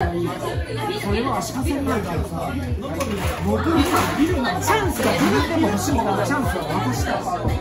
それは足かせになるからさ。僕にチャンスが自分でも欲しいからチャンスを渡した